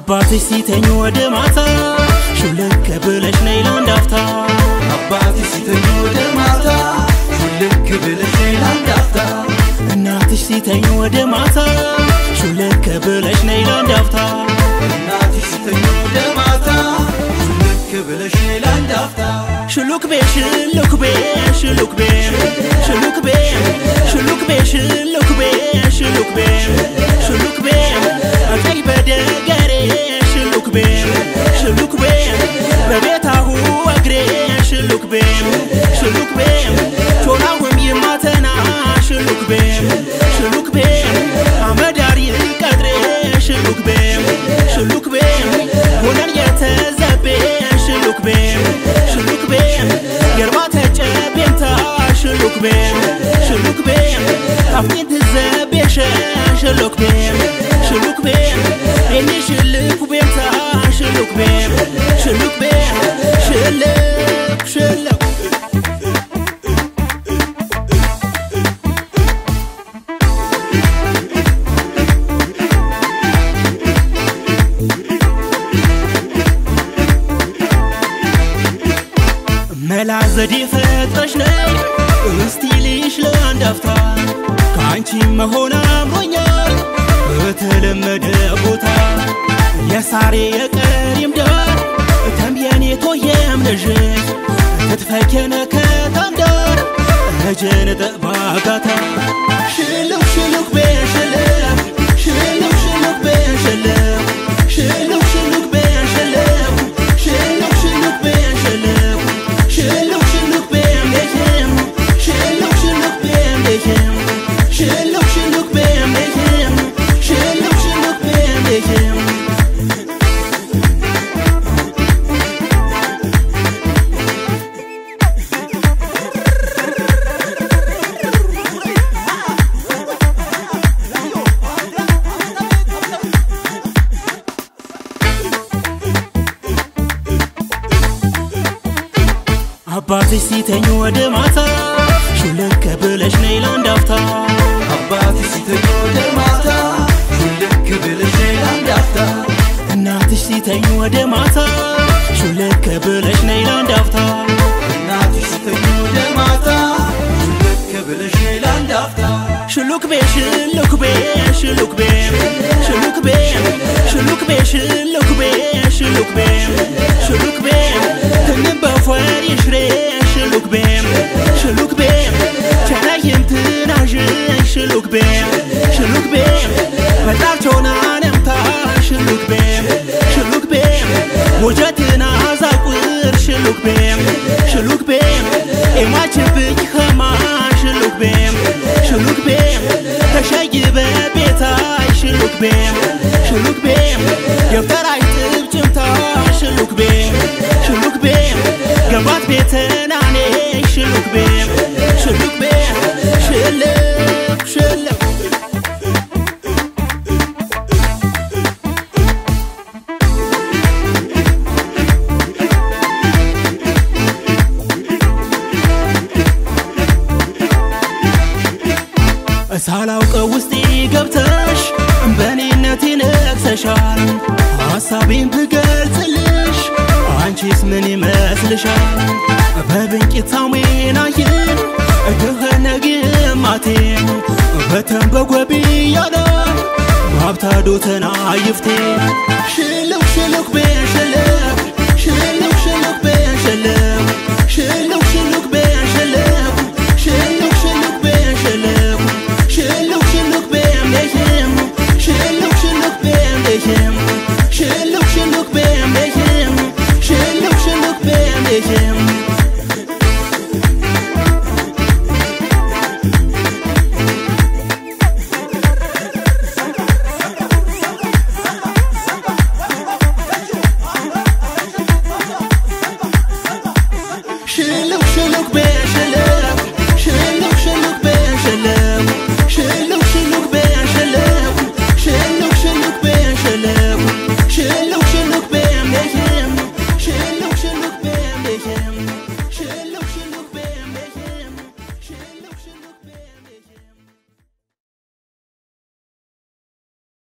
አባትሽ ሲተኙ ወደ ማታ ሹልክ ብለሽ ነይ ለአንድ አፍታ። አባትሽ ሲተኙ ወደ ማታ ሹልክ ብለሽ ነይ ለአንድ አፍታ። እናትሽ ሲተኙ ወደ ማታ ሹልክ ብለሽ ነይ አፍታ። እናትሽ ሲተኙ ወደ ማታ ሹልክ ብለሽ ነይ ለአንድ አፍታ። ቤ ሽሉክ ቤ ሽሉክ ቤ ሽሉክ ቤ ሽሉክ ቤ ሽሉክ ቤ ሽሉክ ቤ መላ ዘዴ ፈጥረሽ ነይ እስቲ ልሽ ከአንቺ መሆን አምሮኛል በተለመደ ቦታ የሳሬ የቀሪም ዳር ተምየኔ ቶየም ነዥት ትትፈኬነ ከታንዳር እጀን ጠባጋታ። ሽልክ ሽልክ ቤ አባትሽ ሲተኙ ወደ ማታ ሹልክ ብለሽ ነይ ለአንድ አፍታ አባትሽ ሲተኙ ወደ ማታ ሹልክ ብለሽ ነይ አፍታ እናትሽ ሲተኙ ወደ ማታ ሹልክ ብለሽ ነይ ለአንድ አፍታ እናትሽ ሲተኙ ወደ ማታ ሹልክ ብለሽ ነይ አፍታ ሽሉክ ቤ ሽሉክ ቤ ሽሉክ ቤ ሽሉክ ቤ ሽሉክ ቤ ሽሉክ ቤ ሽሉክ ቤ بيع شلوك بيع በጣርቾና ነምታ ሽሉክ ቤም ሽሉክ ቤም ውጀትን አዛቁር ሽሉክ ቤም ሽሉክ ቤም ኤማችብኝ ኸማ ሽሉክ ቤም ሽሉክ ቤም ተሸይበ ቤታይ ሽሉክ ቤም ሽሉክ ቤም የብተራይ ጥብ ጭምታ ሽሉክ ቤም ቤም ገባት ቤተን ሳላውቀ ውስጤ ገብተሽ በኔነቴ ነቅሰሻል። ሐሳቤን ብገልጽልሽ አንቺስ ምን ይመስልሻል? በብንጭታሜን አየን እድኸነግ ማቴኑ በተን በጎብያና ማብታዶ ተናይፍቴ ሽልክ ሽልክ ቤሸለም ሽልክ ሽልክ ቤሸለም ሽልክ ሽልክ ቤሸለም ሽልክ ሽልክ ቤሸለም ሽልክ ሽልክ ቤምሌሽም ሽልክ ሽልክ ቤምሌሽም ሽልክ ሽልክ ቤምሌሽም ሽልክ ሽልክ ቤምሌሽም